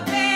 her.